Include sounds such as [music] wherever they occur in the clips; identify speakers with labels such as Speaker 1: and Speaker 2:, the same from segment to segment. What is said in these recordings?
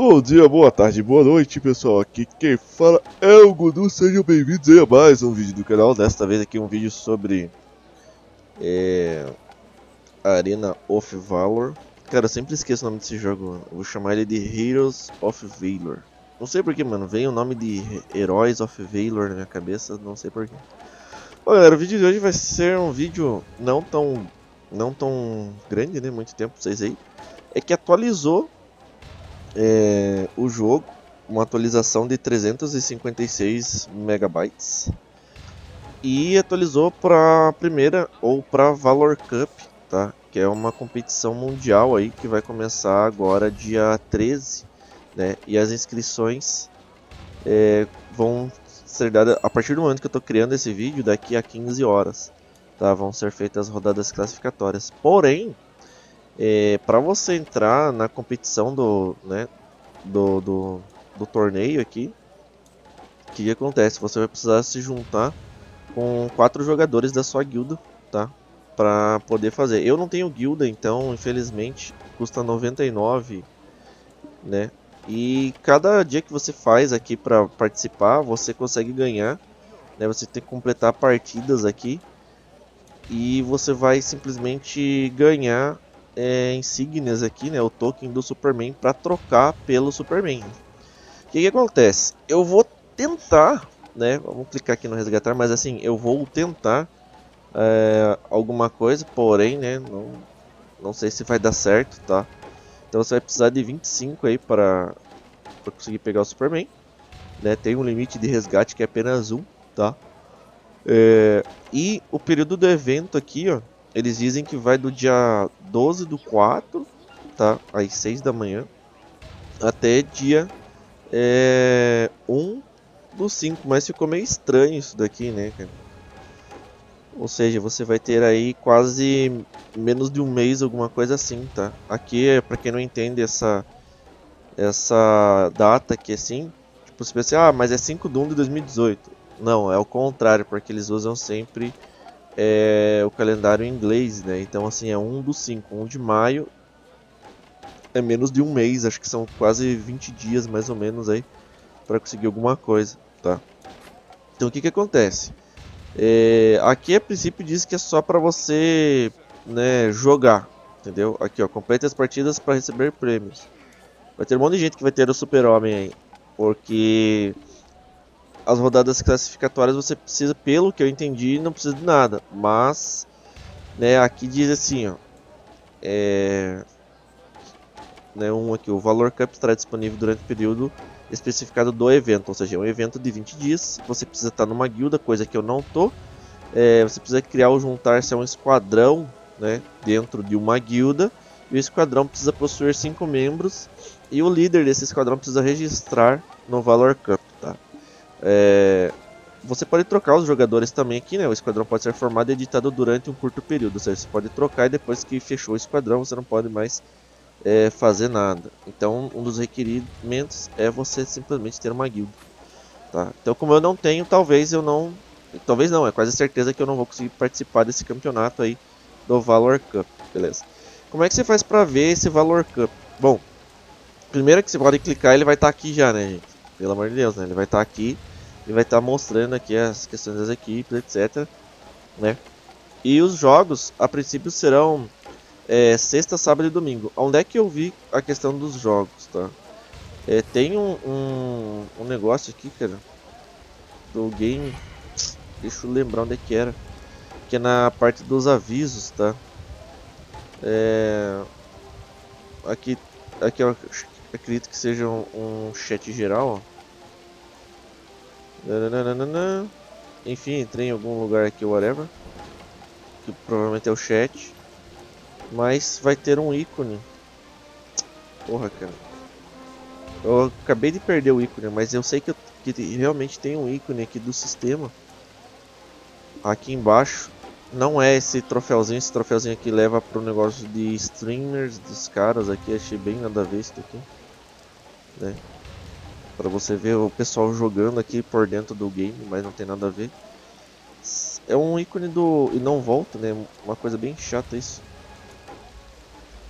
Speaker 1: Bom dia, boa tarde, boa noite, pessoal. Aqui quem fala é o Gudu. Sejam bem-vindos a mais um vídeo do canal. Desta vez aqui um vídeo sobre é, Arena of Valor. Cara, eu sempre esqueço o nome desse jogo. Eu vou chamar ele de Heroes of Valor. Não sei porquê, mano. Vem o nome de Heróis of Valor na minha cabeça. Não sei porquê. Bom, galera, o vídeo de hoje vai ser um vídeo não tão, não tão grande, né? Muito tempo pra vocês aí. É que atualizou é, o jogo, uma atualização de 356 megabytes e atualizou para a primeira ou para Valor Cup, tá? Que é uma competição mundial aí que vai começar agora dia 13, né? E as inscrições é, vão ser dadas a partir do momento que eu estou criando esse vídeo, daqui a 15 horas, tá? Vão ser feitas as rodadas classificatórias. Porém, é, para você entrar na competição do, né, do, do, do torneio aqui, o que, que acontece? Você vai precisar se juntar com quatro jogadores da sua guilda, tá? Para poder fazer. Eu não tenho guilda, então infelizmente custa 99, né? E cada dia que você faz aqui para participar, você consegue ganhar, né? Você tem que completar partidas aqui e você vai simplesmente ganhar é, insígnias aqui, né, o token do Superman para trocar pelo Superman. O que, que acontece? Eu vou tentar, né, vamos clicar aqui no resgatar, mas assim, eu vou tentar é, alguma coisa, porém, né, não, não sei se vai dar certo, tá? Então você vai precisar de 25 aí para, conseguir pegar o Superman, né? Tem um limite de resgate que é apenas um, tá? É, e o período do evento aqui, ó, eles dizem que vai do dia 12 do 4, tá? Às 6 da manhã, até dia é, 1 do 5. Mas ficou meio estranho isso daqui, né, cara? Ou seja, você vai ter aí quase menos de um mês, alguma coisa assim, tá? Aqui, é para quem não entende essa essa data aqui assim, tipo, você pensa, ah, mas é 5 de 1 de 2018. Não, é o contrário, porque eles usam sempre é o calendário inglês, né? Então assim, é 1 do 5, 1 de maio é menos de um mês, acho que são quase 20 dias mais ou menos aí para conseguir alguma coisa, tá? Então o que que acontece? É, aqui a princípio diz que é só para você né, jogar, entendeu? Aqui ó, complete as partidas para receber prêmios. Vai ter um monte de gente que vai ter o super homem aí, porque as rodadas classificatórias você precisa, pelo que eu entendi, não precisa de nada. Mas, né, aqui diz assim, ó. É, né, um aqui, o Valor Cup estará disponível durante o período especificado do evento. Ou seja, é um evento de 20 dias. Você precisa estar numa guilda, coisa que eu não tô. É, você precisa criar ou juntar-se a um esquadrão né, dentro de uma guilda. E o esquadrão precisa possuir 5 membros. E o líder desse esquadrão precisa registrar no Valor Cup. É, você pode trocar os jogadores também aqui, né? O esquadrão pode ser formado e editado durante um curto período. Ou seja, você pode trocar e depois que fechou o esquadrão você não pode mais é, fazer nada. Então, um dos requerimentos é você simplesmente ter uma guilda. Tá? Então, como eu não tenho, talvez eu não... Talvez não, é quase certeza que eu não vou conseguir participar desse campeonato aí do Valor Cup, beleza? Como é que você faz pra ver esse Valor Cup? Bom, primeiro que você pode clicar, ele vai estar tá aqui já, né, gente? Pelo amor de Deus, né? Ele vai estar tá aqui ele vai estar tá mostrando aqui as questões das equipes, etc. Né? E os jogos, a princípio, serão é, sexta, sábado e domingo. Onde é que eu vi a questão dos jogos, tá? É, tem um, um, um, negócio aqui, cara, do game, deixa eu lembrar onde é que era, que é na parte dos avisos, tá? É, aqui, aqui acredito que seja um, um chat geral, ó. Enfim, entrei em algum lugar aqui, whatever. Que provavelmente é o chat. Mas vai ter um ícone. Porra, cara. Eu acabei de perder o ícone, mas eu sei que, eu, que realmente tem um ícone aqui do sistema. Aqui embaixo. Não é esse troféuzinho, esse troféuzinho aqui leva para o negócio de streamers dos caras aqui. Achei bem nada a ver isso aqui. Né? Para você ver o pessoal jogando aqui por dentro do game, mas não tem nada a ver. É um ícone do... e não volta, né? Uma coisa bem chata isso.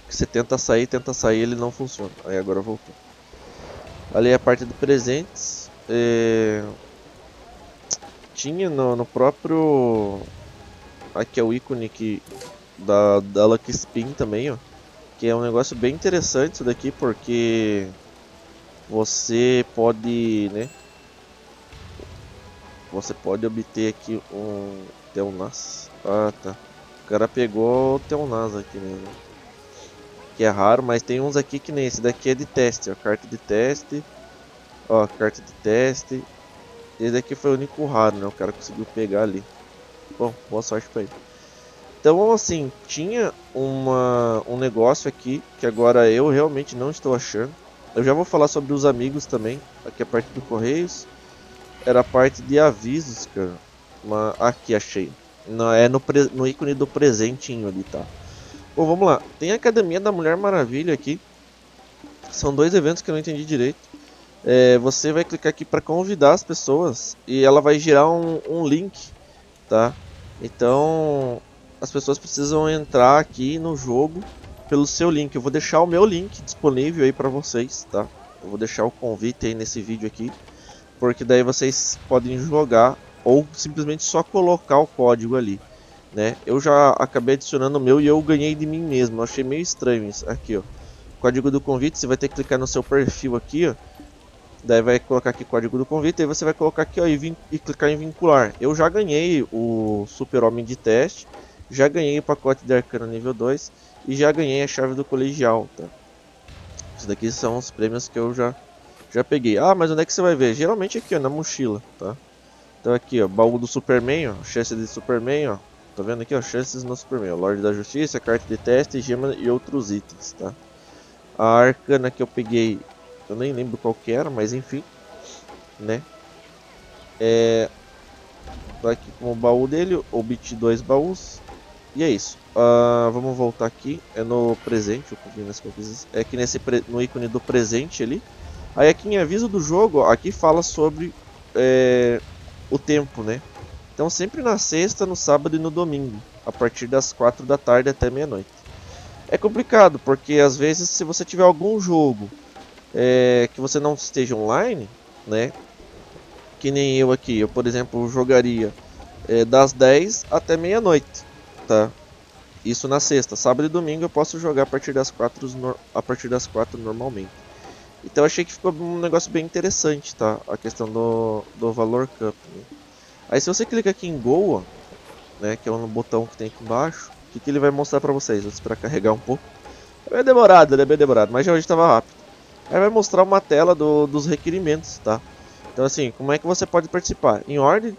Speaker 1: Que você tenta sair, tenta sair, ele não funciona. Aí agora voltou. Ali é a parte de presentes. É... Tinha no, no próprio... Aqui é o ícone que... da, da Lucky Spin também, ó. Que é um negócio bem interessante isso daqui, porque... Você pode, né? Você pode obter aqui um Telnas. Ah, tá. O cara pegou o Telnas aqui mesmo. Que é raro, mas tem uns aqui que nem esse daqui é de teste, ó. Carta de teste. Ó, carta de teste. Esse daqui foi o único raro, né? O cara conseguiu pegar ali. Bom, boa sorte pra ele. Então, assim, tinha uma, um negócio aqui que agora eu realmente não estou achando. Eu já vou falar sobre os amigos também. Aqui é a parte do Correios. Era a parte de avisos, cara. Uma... Aqui, achei. Não, é no, pre... no ícone do presentinho ali, tá? Bom, vamos lá. Tem a Academia da Mulher Maravilha aqui. São dois eventos que eu não entendi direito. É, você vai clicar aqui para convidar as pessoas e ela vai gerar um, um link, tá? Então as pessoas precisam entrar aqui no jogo pelo seu link. Eu vou deixar o meu link disponível aí para vocês, tá? Eu vou deixar o convite aí nesse vídeo aqui, porque daí vocês podem jogar ou simplesmente só colocar o código ali, né? Eu já acabei adicionando o meu e eu ganhei de mim mesmo. Eu achei meio estranho isso aqui, ó. Código do convite, você vai ter que clicar no seu perfil aqui, ó. Daí vai colocar aqui código do convite, aí você vai colocar aqui ó, e, e clicar em vincular. Eu já ganhei o Super Homem de teste, já ganhei o pacote de Arcana nível 2 e já ganhei a chave do colegial, tá? Esses daqui são os prêmios que eu já, já peguei. Ah, mas onde é que você vai ver? Geralmente aqui, ó, na mochila, tá? Então aqui, ó, baú do Superman, ó, chance de Superman, ó. Tá vendo aqui, ó, chances no Superman, ó, Lorde da Justiça, carta de teste, gema e outros itens, tá? A arcana que eu peguei, eu nem lembro qual que era, mas enfim, né? É... Tá aqui com o baú dele, obti dois baús, e é isso. Uh, vamos voltar aqui. É no presente, é aqui nesse no ícone do presente ali. Aí aqui em aviso do jogo, aqui fala sobre é, o tempo, né? Então sempre na sexta, no sábado e no domingo, a partir das 4 da tarde até meia-noite. É complicado, porque às vezes se você tiver algum jogo é, que você não esteja online, né? Que nem eu aqui, eu por exemplo jogaria é, das 10 até meia-noite tá? Isso na sexta. Sábado e domingo eu posso jogar a partir das 4, a partir das 4 normalmente. Então achei que ficou um negócio bem interessante, tá? A questão do, do valor cup. Né? Aí se você clica aqui em Goa, né, que é um botão que tem aqui embaixo, o que, que ele vai mostrar pra vocês? Vou esperar carregar um pouco. É bem demorado, ele é bem demorado, mas já hoje estava rápido. Aí vai mostrar uma tela do, dos requerimentos, tá? Então assim, como é que você pode participar? Em ordem,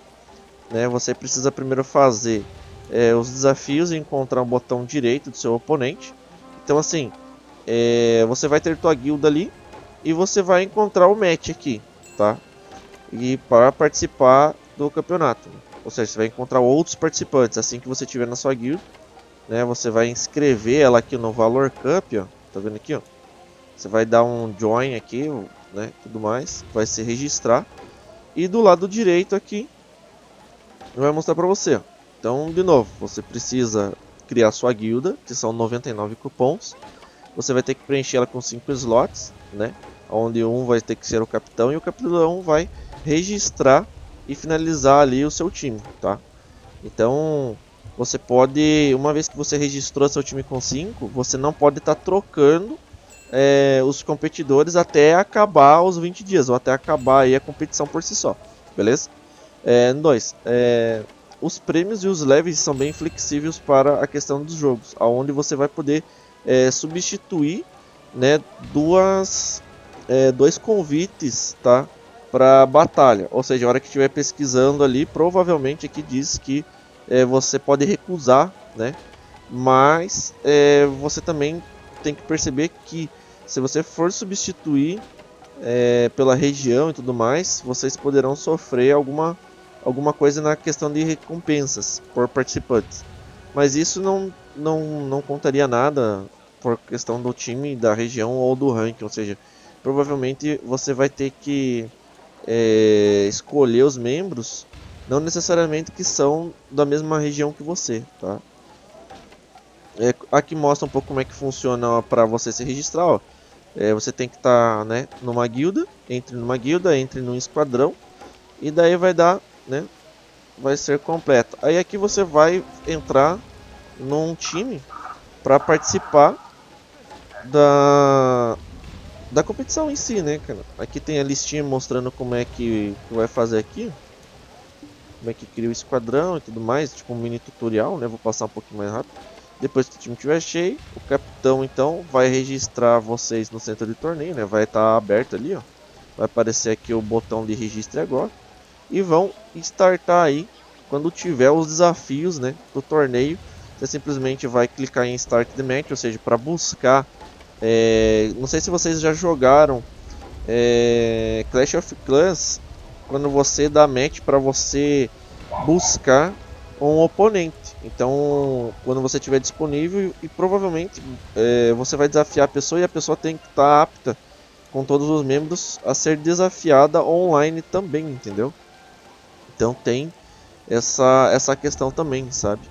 Speaker 1: né, você precisa primeiro fazer é, os desafios e encontrar o botão direito do seu oponente. Então assim, é, você vai ter tua guilda ali e você vai encontrar o match aqui, tá? E para participar do campeonato. Ou seja, você vai encontrar outros participantes assim que você tiver na sua guilda. Né, você vai inscrever ela aqui no Valor Cup, ó. Tá vendo aqui, ó? Você vai dar um join aqui, né, tudo mais, vai se registrar. E do lado direito aqui, vai mostrar para você, ó. Então, de novo, você precisa criar sua guilda, que são 99 cupons. Você vai ter que preencher ela com 5 slots, né? Onde um vai ter que ser o capitão e o capitão vai registrar e finalizar ali o seu time, tá? Então, você pode, uma vez que você registrou seu time com 5, você não pode estar tá trocando é, os competidores até acabar os 20 dias, ou até acabar a competição por si só, beleza? É, dois, é, os prêmios e os levels são bem flexíveis para a questão dos jogos, aonde você vai poder é, substituir né, duas, é, dois convites tá, para batalha. Ou seja, a hora que estiver pesquisando ali, provavelmente aqui diz que é, você pode recusar, né? Mas é, você também tem que perceber que se você for substituir é, pela região e tudo mais, vocês poderão sofrer alguma alguma coisa na questão de recompensas por participantes. Mas isso não, não, não contaria nada por questão do time, da região ou do ranking, ou seja, provavelmente você vai ter que é, escolher os membros, não necessariamente que são da mesma região que você, tá? É, aqui mostra um pouco como é que funciona para você se registrar, ó. é, você tem que estar tá, né, numa guilda, entre numa guilda, entre num esquadrão, e daí vai dar, né, vai ser completo. Aí aqui você vai entrar num time para participar da da competição em si, né, cara? Aqui tem a listinha mostrando como é que, que vai fazer aqui. Como é que cria o esquadrão e tudo mais, tipo um mini tutorial, né? Vou passar um pouquinho mais rápido. Depois que o time estiver cheio, o capitão então vai registrar vocês no centro de torneio, né? Vai estar tá aberto ali, ó. Vai aparecer aqui o botão de registre agora. E vão startar aí quando tiver os desafios, né, do torneio. Você simplesmente vai clicar em Start the Match, ou seja, para buscar é, não sei se vocês já jogaram é, Clash of Clans quando você dá match para você buscar um oponente. Então, quando você estiver disponível e provavelmente é, você vai desafiar a pessoa e a pessoa tem que estar tá apta com todos os membros a ser desafiada online também, entendeu? Então tem essa essa questão também, sabe?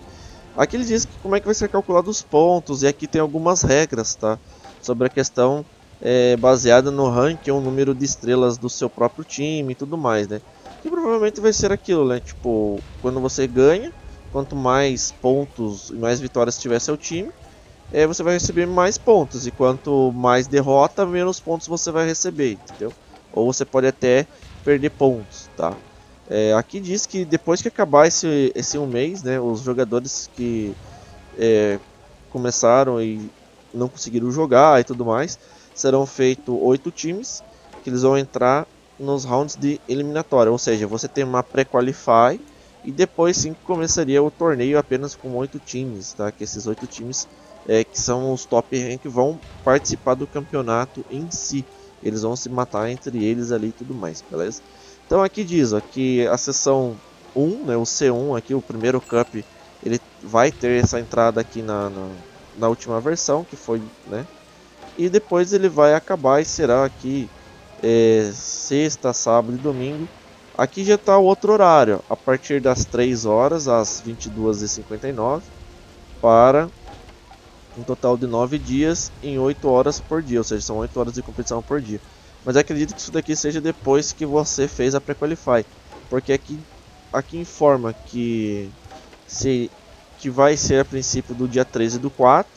Speaker 1: Aqui ele diz que como é que vai ser calculado os pontos e aqui tem algumas regras, tá? sobre a questão é, baseada no ranking ou número de estrelas do seu próprio time e tudo mais, né? Que provavelmente vai ser aquilo, né? Tipo, quando você ganha, quanto mais pontos e mais vitórias tiver seu time, é, você vai receber mais pontos. E quanto mais derrota, menos pontos você vai receber, entendeu? Ou você pode até perder pontos, tá? É, aqui diz que depois que acabar esse, esse um mês, né, os jogadores que é, começaram e não conseguiram jogar e tudo mais, serão feitos oito times que eles vão entrar nos rounds de eliminatória, ou seja, você tem uma pré-qualify e depois sim começaria o torneio apenas com oito times, tá? Que esses oito times é, que são os top rank vão participar do campeonato em si. Eles vão se matar entre eles ali e tudo mais, beleza? Então aqui diz ó, que a sessão 1, né, o C1 aqui, o primeiro cup, ele vai ter essa entrada aqui na, na na última versão, que foi, né? E depois ele vai acabar e será aqui é, sexta, sábado e domingo. Aqui já está o outro horário, a partir das 3 horas às 22h59 para um total de 9 dias em 8 horas por dia, ou seja, são 8 horas de competição por dia. Mas acredito que isso daqui seja depois que você fez a pré-qualify, porque aqui, aqui informa que se que vai ser a princípio do dia 13 do 4,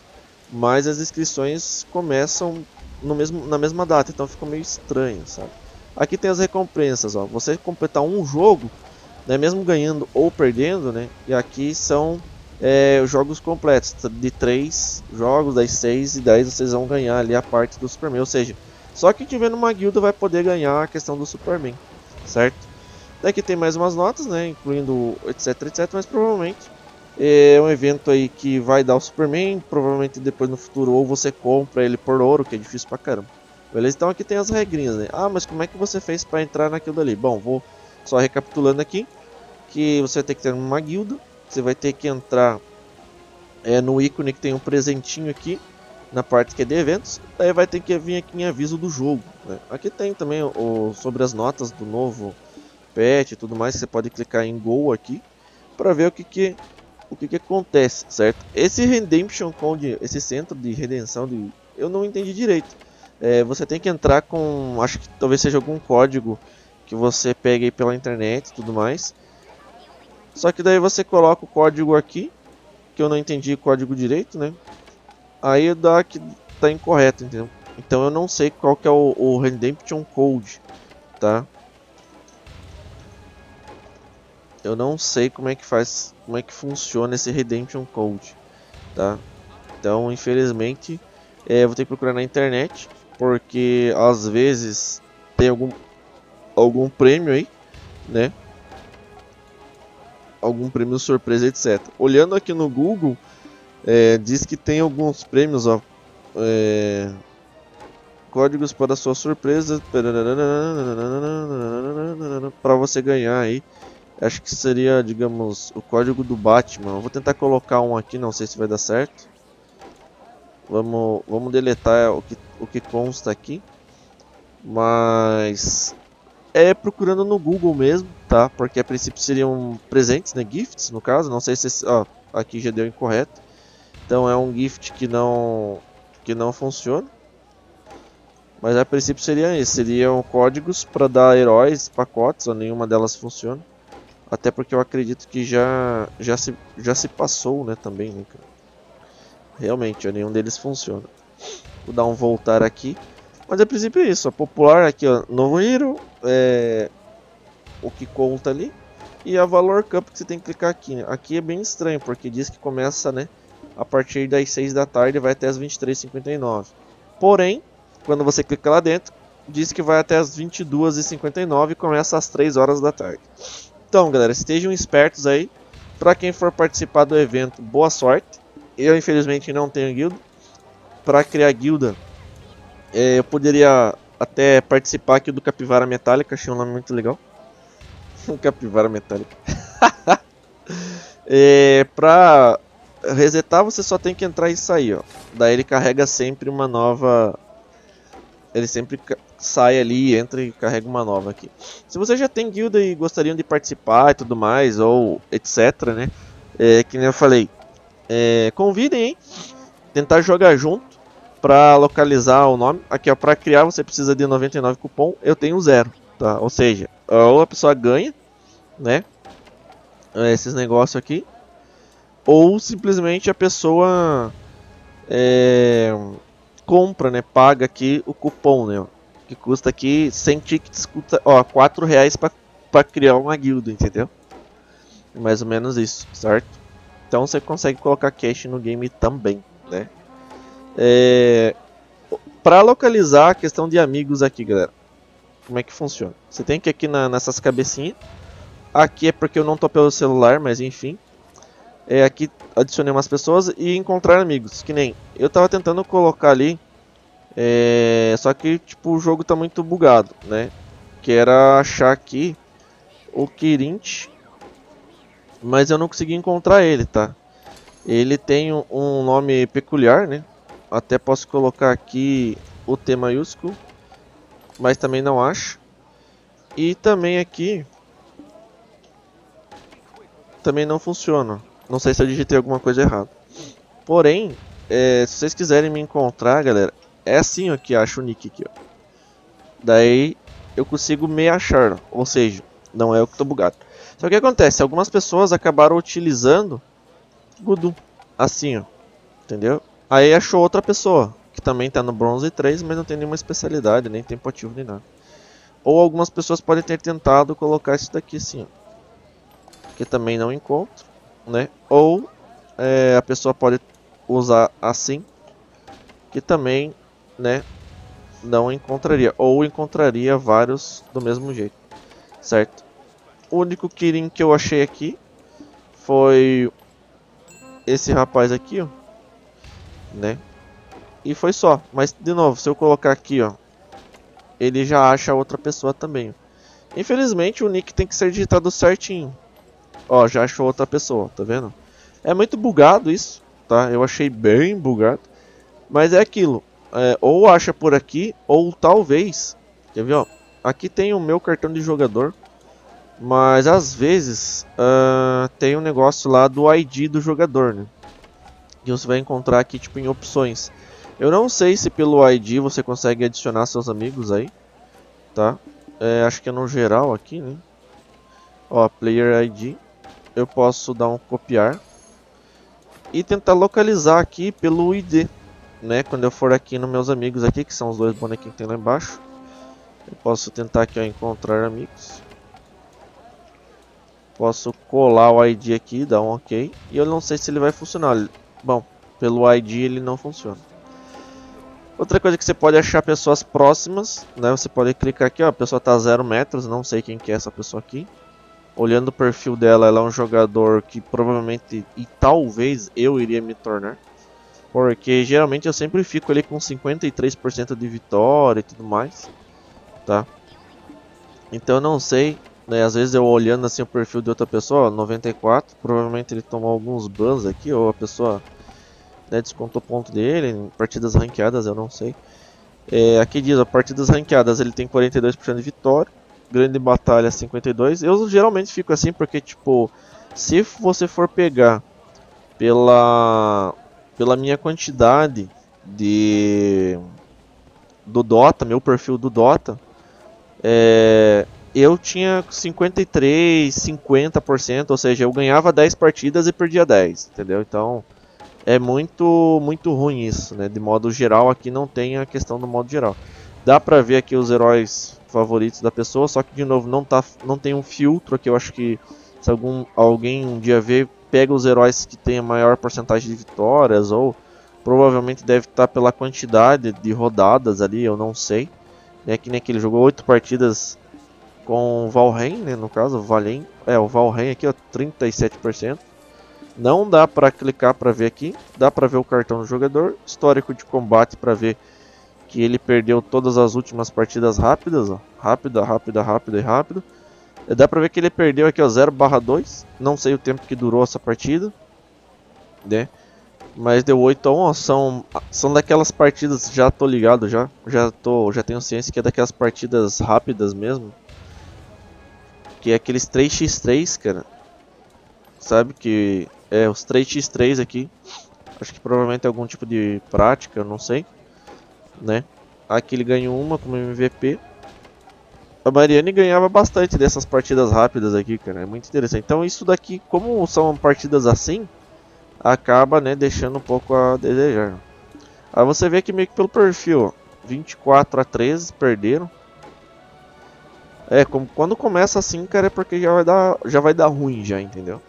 Speaker 1: mas as inscrições começam no mesmo, na mesma data, então ficou meio estranho, sabe? Aqui tem as recompensas, ó. Você completar um jogo, né, mesmo ganhando ou perdendo, né? E aqui são é, jogos completos, de 3 jogos, das 6 e 10 vocês vão ganhar ali a parte do Superman, ou seja, só quem tiver numa guilda vai poder ganhar a questão do Superman, certo? Daqui tem mais umas notas, né, incluindo etc, etc, mas provavelmente é um evento aí que vai dar o Superman, provavelmente depois no futuro ou você compra ele por ouro, que é difícil pra caramba. Beleza? Então aqui tem as regrinhas, né? Ah, mas como é que você fez para entrar naquilo dali? Bom, vou só recapitulando aqui, que você vai ter que ter uma guilda, você vai ter que entrar é, no ícone que tem um presentinho aqui, na parte que é de eventos, aí vai ter que vir aqui em aviso do jogo. Né? Aqui tem também o, sobre as notas do novo patch e tudo mais, você pode clicar em Go aqui, para ver o que, que o que, que acontece, certo? Esse Redemption Code, esse centro de redenção, de, eu não entendi direito. É, você tem que entrar com, acho que talvez seja algum código que você pega aí pela internet e tudo mais. Só que daí você coloca o código aqui, que eu não entendi o código direito, né? Aí dá que tá incorreto, entendeu? Então eu não sei qual que é o, o Redemption Code, tá? eu não sei como é que faz, como é que funciona esse Redemption Code, tá? Então, infelizmente, é, vou ter que procurar na internet, porque às vezes tem algum algum prêmio aí, né? Algum prêmio surpresa, etc. Olhando aqui no Google, é, diz que tem alguns prêmios, ó. É, códigos para sua surpresa para você ganhar aí Acho que seria, digamos, o código do Batman. Eu vou tentar colocar um aqui, não sei se vai dar certo. Vamos, vamos deletar o que, o que consta aqui. Mas é procurando no Google mesmo, tá? Porque a princípio seriam presentes, né? Gifts, no caso. Não sei se... Ó, aqui já deu incorreto. Então é um gift que não, que não funciona. Mas a princípio seria isso, seriam códigos para dar heróis, pacotes, ou nenhuma delas funciona. Até porque eu acredito que já, já, se, já se passou, né, também, né? Realmente, ó, nenhum deles funciona. Vou dar um voltar aqui. Mas a princípio é isso, a popular aqui, ó, novo hero, é, o que conta ali. E a Valor Cup que você tem que clicar aqui. Né? Aqui é bem estranho, porque diz que começa, né, a partir das 6 da tarde vai até as 23h59. Porém, quando você clica lá dentro, diz que vai até as 22h59 e começa às 3 horas da tarde. Então, galera, estejam espertos aí. Para quem for participar do evento, boa sorte. Eu, infelizmente, não tenho guilda. Para criar guilda, é, eu poderia até participar aqui do Capivara Metálica, achei um nome muito legal. [laughs] Capivara Metálica. [laughs] é, pra resetar, você só tem que entrar e sair, ó. Daí ele carrega sempre uma nova ele sempre sai ali, entra e carrega uma nova aqui. Se você já tem guilda e gostariam de participar e tudo mais, ou etc, né? É, que nem eu falei, é, convidem, hein? Tentar jogar junto para localizar o nome. Aqui, ó, para criar você precisa de 99 cupom, eu tenho zero, tá? Ou seja, ou a pessoa ganha, né? Esses negócios aqui, ou simplesmente a pessoa é, compra, né? Paga aqui o cupom, né? Que custa aqui 100 tickets, custa, ó, 4 reais pra criar uma guilda, entendeu? É mais ou menos isso, certo? Então você consegue colocar cash no game também, né? É... Pra localizar a questão de amigos aqui, galera. Como é que funciona? Você tem que ir aqui na, nessas cabecinhas. Aqui é porque eu não tô pelo celular, mas enfim. É, aqui adicionei umas pessoas e encontrar amigos. Que nem eu tava tentando colocar ali. É, só que tipo o jogo tá muito bugado, né? Que era achar aqui o Kirint. Mas eu não consegui encontrar ele, tá? Ele tem um nome peculiar, né? Até posso colocar aqui o T maiúsculo. Mas também não acho. E também aqui. Também não funciona. Não sei se eu digitei alguma coisa errada. Porém, é, se vocês quiserem me encontrar, galera, é assim ó, que acho o nick aqui, ó. Daí eu consigo me achar, ou seja, não é eu que tô bugado. Só que acontece, algumas pessoas acabaram utilizando Gudu, assim ó, entendeu? Aí achou outra pessoa, que também tá no bronze 3, mas não tem nenhuma especialidade, nem tempo ativo nem nada. Ou algumas pessoas podem ter tentado colocar isso daqui assim ó, que também não encontro né? Ou é, a pessoa pode usar assim, que também, né? Não encontraria, ou encontraria vários do mesmo jeito, certo? O único Kirin que eu achei aqui foi esse rapaz aqui, ó, né? E foi só. Mas de novo, se eu colocar aqui, ó, ele já acha outra pessoa também. Infelizmente, o nick tem que ser digitado certinho. Ó, já achou outra pessoa, tá vendo? É muito bugado isso, tá? Eu achei bem bugado. Mas é aquilo. É, ou acha por aqui, ou talvez... Quer ver, ó? Aqui tem o meu cartão de jogador. Mas às vezes uh, tem um negócio lá do ID do jogador, né? Que você vai encontrar aqui tipo em opções. Eu não sei se pelo ID você consegue adicionar seus amigos aí, tá? É, acho que é no geral aqui, né? Ó, Player ID eu posso dar um copiar e tentar localizar aqui pelo ID, né? Quando eu for aqui nos meus amigos aqui, que são os dois bonequinhos que tem lá embaixo, eu posso tentar aqui ó, encontrar amigos. Posso colar o ID aqui, dar um OK, e eu não sei se ele vai funcionar. Bom, pelo ID ele não funciona. Outra coisa que você pode achar pessoas próximas, né? Você pode clicar aqui, ó, a pessoa está a 0 metros, não sei quem que é essa pessoa aqui olhando o perfil dela, ela é um jogador que provavelmente e talvez eu iria me tornar. Porque geralmente eu sempre fico ali com 53% de vitória e tudo mais, tá? Então eu não sei, né? Às vezes eu olhando assim o perfil de outra pessoa, 94, provavelmente ele tomou alguns bans aqui, ou a pessoa né, descontou ponto dele em partidas ranqueadas, eu não sei. É, aqui diz, a partidas ranqueadas ele tem 42% de vitória, Grande Batalha 52. Eu geralmente fico assim porque, tipo, se você for pegar pela, pela minha quantidade de, do Dota, meu perfil do Dota, é, eu tinha 53, 50%, ou seja, eu ganhava 10 partidas e perdia 10, entendeu? Então é muito muito ruim isso, né? De modo geral, aqui não tem a questão do modo geral. Dá pra ver aqui os heróis favoritos da pessoa, só que de novo não tá não tem um filtro aqui, eu acho que se algum alguém um dia ver, pega os heróis que tem a maior porcentagem de vitórias ou provavelmente deve estar tá pela quantidade de rodadas ali, eu não sei. É que nem que ele jogou 8 partidas com o Valheim, né, no caso, o Valheim, é, o Valheim aqui, ó, 37%. Não dá para clicar para ver aqui, dá para ver o cartão do jogador, histórico de combate para ver que ele perdeu todas as últimas partidas rápidas, ó, rápida, rápida, rápida e rápido. Dá pra ver que ele perdeu aqui, ó, 0/2, não sei o tempo que durou essa partida, né? Mas deu 8 a 1, ó, são, são daquelas partidas, já tô ligado já, já tô, já tenho ciência que é daquelas partidas rápidas mesmo. Que é aqueles 3x3, cara. Sabe que é os 3x3 aqui. Acho que provavelmente é algum tipo de prática, eu não sei, né? Aqui ele ganhou uma como MVP. A Mariane ganhava bastante dessas partidas rápidas aqui, cara. É muito interessante. Então isso daqui, como são partidas assim, acaba né, deixando um pouco a desejar. Aí você vê que meio que pelo perfil, ó, 24 a 13 perderam. É, como, quando começa assim, cara, é porque já vai dar, já vai dar ruim já, entendeu?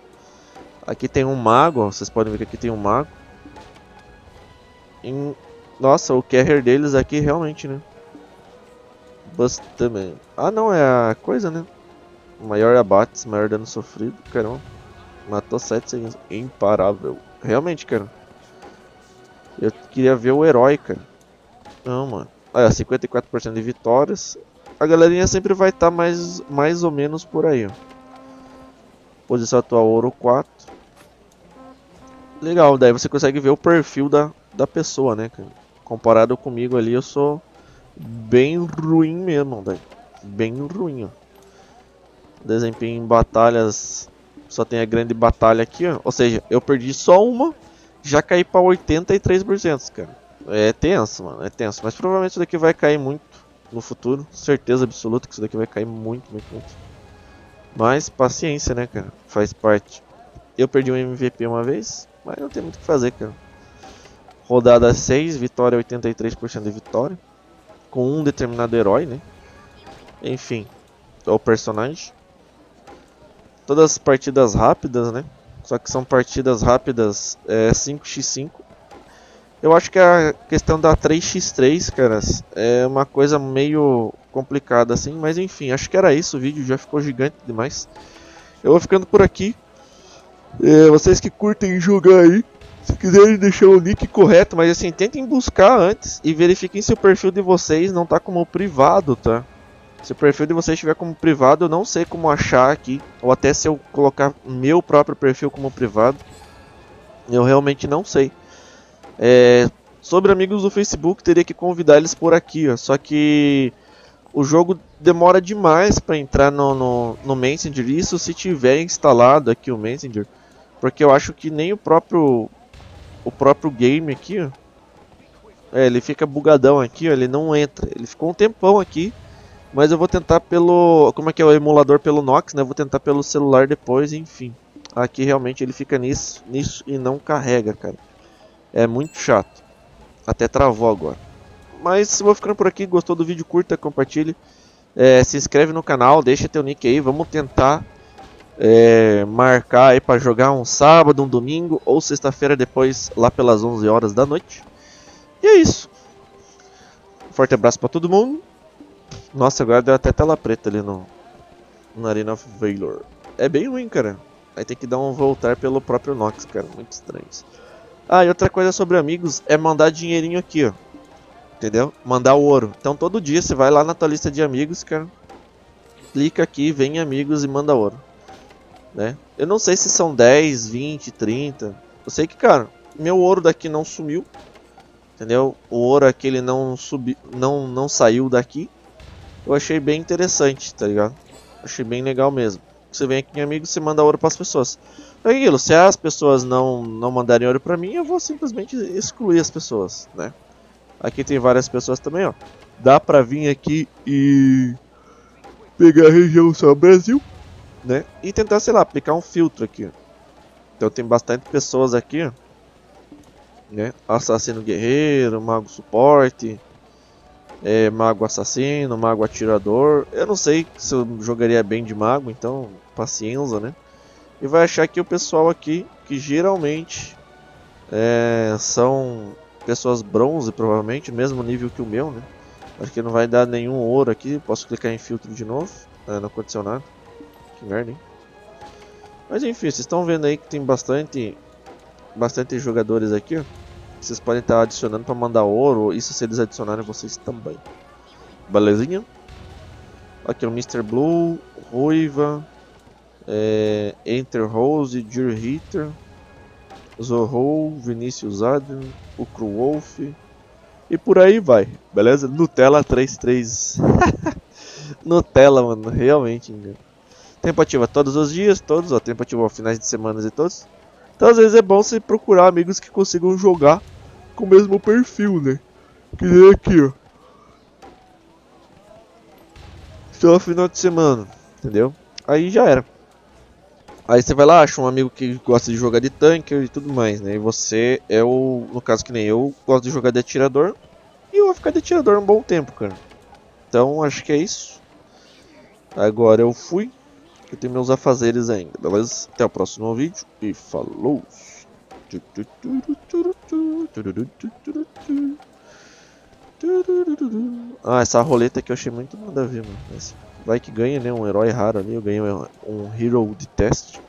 Speaker 1: Aqui tem um mago, ó, vocês podem ver que aqui tem um mago. Nossa, o carrier deles aqui realmente, né? Também. Ah, não, é a coisa, né? Maior abates, maior dano sofrido, caramba. Matou 7 segundos. Imparável. Realmente, cara. Eu queria ver o herói, cara. Não, mano. Olha, 54% de vitórias. A galerinha sempre vai estar tá mais, mais ou menos por aí, ó. Posição atual ouro 4. Legal, daí você consegue ver o perfil da, da pessoa, né, cara. Comparado comigo ali, eu sou bem ruim mesmo, daí. Bem ruim, ó. Desempenho em batalhas só tem a grande batalha aqui, ó. Ou seja, eu perdi só uma, já caí para 83%, cara. É tenso, mano, é tenso. Mas provavelmente isso daqui vai cair muito no futuro. Certeza absoluta que isso daqui vai cair muito, muito, muito. Mas paciência, né, cara? Faz parte. Eu perdi um MVP uma vez, mas não tem muito o que fazer, cara. Rodada 6, vitória 83% de vitória. Com um determinado herói, né? Enfim, é o personagem todas as partidas rápidas, né? Só que são partidas rápidas é, 5x5. Eu acho que a questão da 3x3, caras, é uma coisa meio complicada assim, mas enfim, acho que era isso, o vídeo já ficou gigante demais. Eu vou ficando por aqui. É, vocês que curtem jogar aí, se quiserem deixar o link correto, mas assim, tentem buscar antes e verifiquem se o perfil de vocês não tá como privado, tá? Se o perfil de vocês estiver como privado, eu não sei como achar aqui. Ou até se eu colocar meu próprio perfil como privado. Eu realmente não sei. É, sobre amigos do Facebook, teria que convidar eles por aqui. Ó, só que o jogo demora demais para entrar no, no, no Messenger. Isso se tiver instalado aqui o Messenger. Porque eu acho que nem o próprio o próprio game aqui, ó, é, ele fica bugadão aqui, ó, ele não entra. Ele ficou um tempão aqui mas eu vou tentar pelo... Como é que é o emulador pelo Nox, né? Eu vou tentar pelo celular depois, enfim. Aqui realmente ele fica nisso, nisso e não carrega, cara. É muito chato. Até travou agora. Mas vou ficando por aqui. Gostou do vídeo? Curta, compartilhe. É, se inscreve no canal, deixa teu nick aí. Vamos tentar é, marcar aí para jogar um sábado, um domingo ou sexta-feira depois, lá pelas 11 horas da noite. E é isso. Forte abraço para todo mundo. Nossa, agora deu até tela preta ali no, no Arena of Valor. É bem ruim, cara. Aí tem que dar um voltar pelo próprio Nox, cara. Muito estranho isso. Ah, e outra coisa sobre amigos é mandar dinheirinho aqui, ó. Entendeu? Mandar o ouro. Então todo dia você vai lá na tua lista de amigos, cara. Clica aqui, vem amigos e manda ouro. Né? Eu não sei se são 10, 20, 30. Eu sei que, cara, meu ouro daqui não sumiu. Entendeu? O ouro aqui ele não subiu, não não saiu daqui eu achei bem interessante, tá ligado? Achei bem legal mesmo. Você vem aqui em amigos, você manda ouro para as pessoas. Aquilo, se as pessoas não, não mandarem ouro para mim, eu vou simplesmente excluir as pessoas, né? Aqui tem várias pessoas também, ó. Dá pra vir aqui e pegar a região só Brasil, né? E tentar, sei lá, aplicar um filtro aqui. Então tem bastante pessoas aqui. Né? Assassino guerreiro, mago suporte, é, mago assassino, mago atirador. Eu não sei se eu jogaria bem de mago, então paciência, né? E vai achar que o pessoal aqui, que geralmente é, são pessoas bronze, provavelmente, mesmo nível que o meu, né? Acho que não vai dar nenhum ouro aqui. Posso clicar em filtro de novo. É, não aconteceu nada. Que merda, hein? Mas enfim, vocês estão vendo aí que tem bastante bastante jogadores aqui. Vocês podem estar adicionando para mandar ouro, isso se eles adicionarem vocês também. Belezinha? Aqui o Mr. Blue, Ruiva, é, Enter Rose, Deer Hitter, Zorro, Vinicius Adrian, o Wolf e por aí vai, beleza? Nutella 33. [laughs] Nutella, mano, realmente. Tempo ativo todos os dias, todos, ó, tempo ativo aos finais de semana e todos. Então às vezes é bom você procurar amigos que consigam jogar com o mesmo perfil, né? Que nem aqui, ó. Só final de semana, entendeu? Aí já era. Aí você vai lá, acha um amigo que gosta de jogar de tanque e tudo mais, né? E você é o, no caso que nem eu, gosto de jogar de atirador. E eu vou ficar de atirador um bom tempo, cara. Então acho que é isso. Agora eu fui. Eu tenho meus afazeres ainda, beleza? Até o próximo vídeo e falou! Ah, essa roleta aqui eu achei muito nada a ver, mano. Vai que ganha, né? Um herói raro ali. Eu ganhei um Hero de teste.